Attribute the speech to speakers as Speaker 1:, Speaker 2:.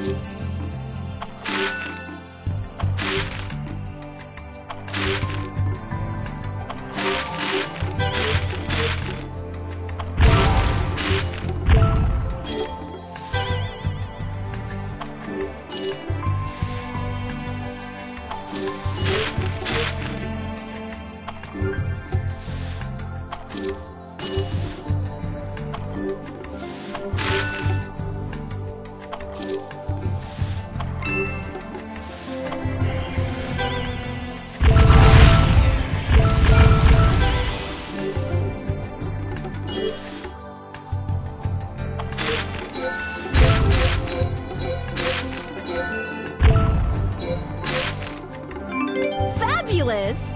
Speaker 1: Thank you.
Speaker 2: Liz.